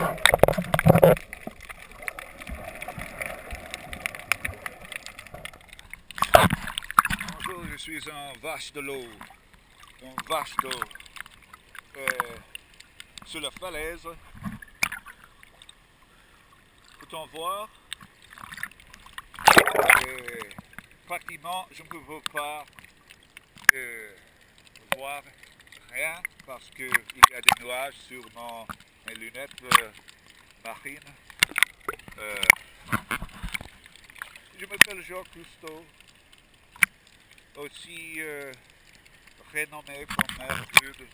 Bonjour, je suis un vache de l'eau. Un vache d'eau. Euh, sur la falaise. Peut-on voir? Euh, Pratiquement, je ne peux pas euh, voir rien parce qu'il y a des nuages sur mon, mes lunettes euh, marines. Euh, je m'appelle Jean Cousteau, aussi euh, renommé comme Mercure